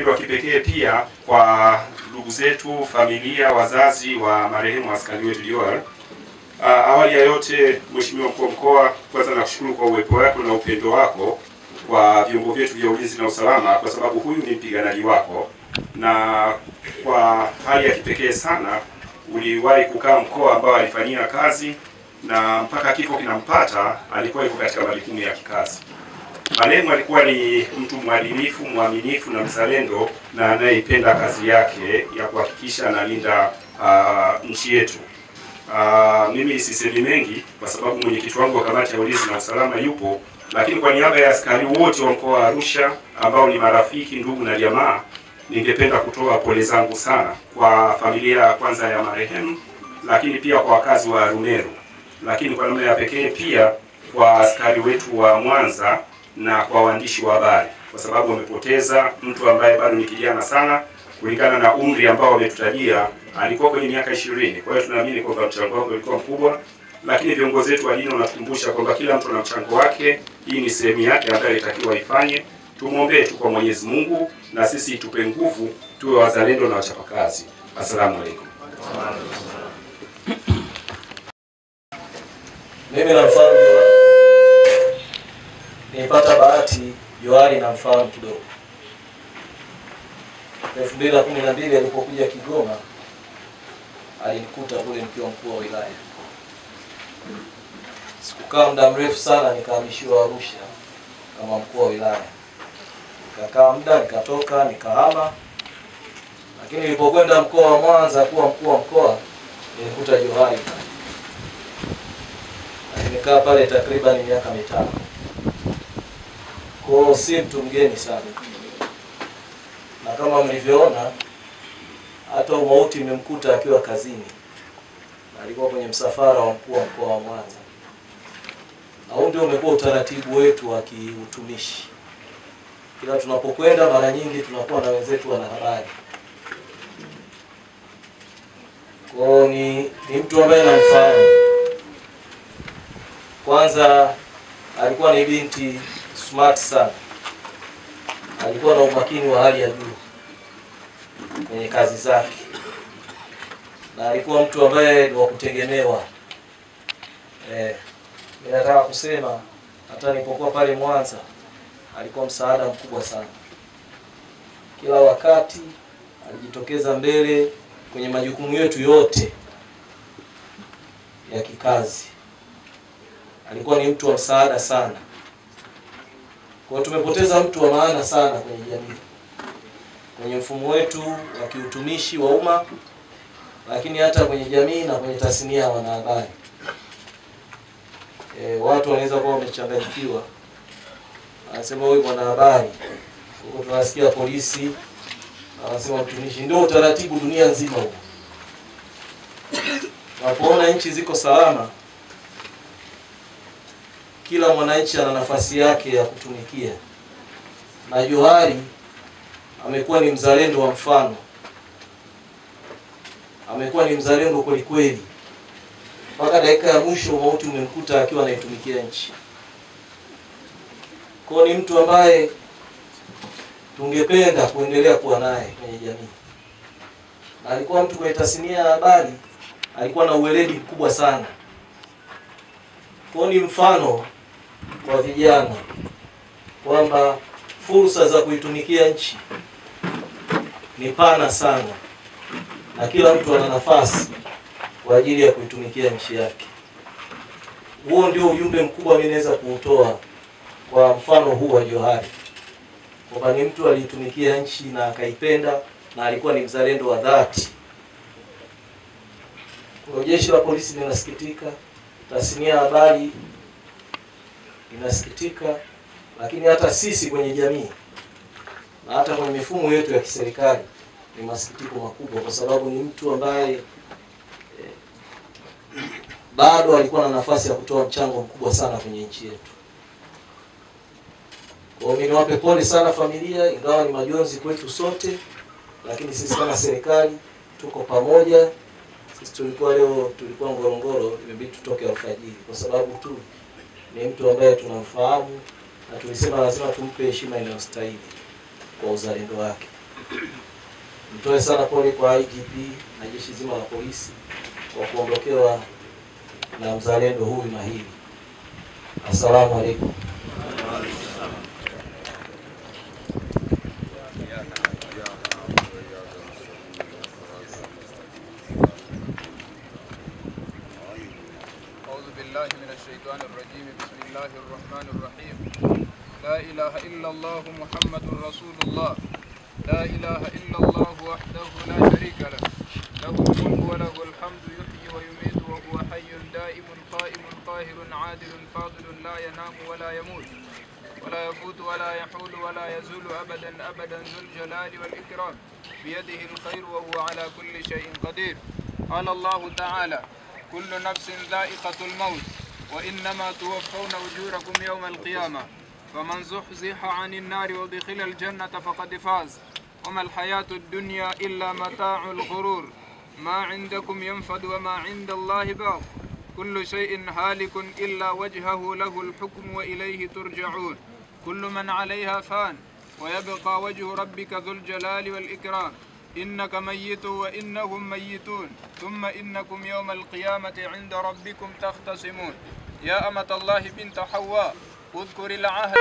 wa kipekee pia kwa ndugu zetu, familia, wazazi wa marehemu askari wetu Joel. Uh, awali ya yote, Mheshimiwa mkuu wa mkoa, kwanza nakushukuru kwa uwepo wako na upendo wako kwa vyombo vyetu vya ulinzi na usalama, kwa sababu huyu ni mpiganaji wako, na kwa hali ya kipekee sana uliwahi kukaa mkoa ambao alifanyia kazi na mpaka kifo kinampata alikuwa yuko katika majukumu ya kikazi. Marehemu alikuwa ni mtu mwadilifu, mwaminifu na mzalendo na anayeipenda kazi yake ya kuhakikisha analinda uh, nchi yetu. Uh, mimi sisemi mengi kwa sababu mwenyekiti wangu wa kamati ya ulinzi na usalama yupo, lakini kwa niaba ya askari wote wa mkoa wa Arusha ambao ni marafiki, ndugu na jamaa, ningependa kutoa pole zangu sana kwa familia ya kwanza ya marehemu, lakini pia kwa wakazi wa Rumeru, lakini kwa namna ya pekee pia kwa askari wetu wa Mwanza na kwa waandishi wa habari, kwa sababu wamepoteza mtu ambaye bado ni kijana sana kulingana na umri ambao wametutajia alikuwa kwenye miaka ishirini. Kwa hiyo tunaamini kwamba mchango wake ulikuwa mkubwa, lakini viongozi wetu wa dini wanatukumbusha kwamba kila mtu ana mchango wake. Hii ni sehemu yake ambayo ilitakiwa ifanye. Tumwombee tu kwa Mwenyezi Mungu na sisi tupe nguvu, tuwe wazalendo na wachapakazi. Asalamu alaykum. Mimi na Johari. Nilipata bahati Johari namfahamu kidogo. elfu mbili na kumi na mbili alipokuja Kigoma alinikuta kule nikiwa mkuu wa wilaya. Sikukaa muda mrefu sana, nikahamishiwa Arusha kama mkuu wa wilaya. Nikakaa muda, nikatoka, nikahama, lakini nilipokwenda mkoa wa Mwanza kuwa mkuu wa mkoa nilikuta pale. Nimekaa pale takriban miaka mitano. Kwa si mtu mgeni sana, na kama mlivyoona hata umauti imemkuta akiwa kazini, alikuwa kwenye msafara wa mkuu wa mkoa wa Mwanza, na huu ndio umekuwa utaratibu wetu wa kiutumishi. Kila tunapokwenda, mara nyingi tunakuwa na wenzetu wanahabari. Kwa hiyo ni, ni mtu ambaye namfahamu. Kwanza alikuwa ni binti smart sana, alikuwa na umakini wa hali ya juu kwenye kazi zake, na alikuwa mtu ambaye ni wa kutegemewa. Eh, ninataka kusema hata nilipokuwa pale Mwanza alikuwa msaada mkubwa sana. Kila wakati alijitokeza mbele kwenye majukumu yetu yote ya kikazi. Alikuwa ni mtu wa msaada sana. Kwa tumepoteza mtu wa maana sana kwenye jamii, kwenye mfumo wetu wa kiutumishi wa umma, lakini hata kwenye jamii na kwenye tasnia ya wanahabari. E, watu wanaweza kuwa wamechanganyikiwa, anasema huyu mwanahabari, huko tunasikia polisi anasema mtumishi. Ndio utaratibu dunia nzima huko. Unapoona nchi ziko salama, kila mwananchi ana nafasi yake ya kutumikia, na Johari amekuwa ni mzalendo wa mfano, amekuwa ni mzalendo kweli kweli, mpaka dakika ya mwisho mauti umemkuta akiwa anaitumikia nchi. Kwa ni mtu ambaye tungependa kuendelea kuwa naye kwenye jamii, na alikuwa mtu kwenye tasnia ya habari, alikuwa na uweledi mkubwa sana. Kwa ni mfano kwa vijana kwamba fursa za kuitumikia nchi ni pana sana, na kila mtu ana nafasi kwa ajili ya kuitumikia nchi yake. Huo ndio ujumbe mkubwa mimi naweza kuutoa kwa mfano huu wa Johari kwamba ni mtu aliitumikia nchi na akaipenda na alikuwa ni mzalendo wa dhati. Kwa jeshi la polisi linasikitika, tasnia ya habari inasikitika, lakini hata sisi kwenye jamii na hata kwenye mifumo yetu ya kiserikali ni masikitiko makubwa, kwa sababu ni mtu ambaye eh, bado alikuwa na nafasi ya kutoa mchango mkubwa sana kwenye nchi yetu. Kwa hiyo niwape pole sana familia, ingawa ni majonzi kwetu sote, lakini sisi kama serikali tuko pamoja. Sisi tulikuwa leo tulikuwa Ngorongoro, imebidi tutoke alfajiri kwa sababu tu ni mtu ambaye tunamfahamu na tulisema lazima tumpe heshima inayostahili kwa uzalendo wake. Nitoe sana pole kwa IGP na jeshi zima la polisi kwa kuondokewa na mzalendo huyu mahiri. Assalamu alaikum. أعوذ بالله من الشيطان الرجيم بسم الله الرحمن الرحيم لا إله إلا الله محمد رسول الله لا إله إلا الله وحده لا شريك له له الملك وله الحمد يحيي ويميت وهو حي دائم قائم قاهر عادل فاضل لا ينام ولا يموت ولا يفوت ولا يحول ولا يزول أبدا أبدا ذو الجلال والإكرام بيده الخير وهو على كل شيء قدير قال الله تعالى كل نفس ذائقة الموت وإنما توفون أجوركم يوم القيامة. فمن زحزح عن النار وأدخل الجنة فقد فاز. وما الحياة الدنيا إلا متاع الغرور. ما عندكم ينفد وما عند الله باق. كل شيء هالك إلا وجهه له الحكم وإليه ترجعون. كل من عليها فان. ويبقى وجه ربك ذو الجلال والإكرام. إنك ميت وإنهم ميتون. ثم إنكم يوم القيامة عند ربكم تختصمون. يا أمة الله بنت حواء اذكر العهد.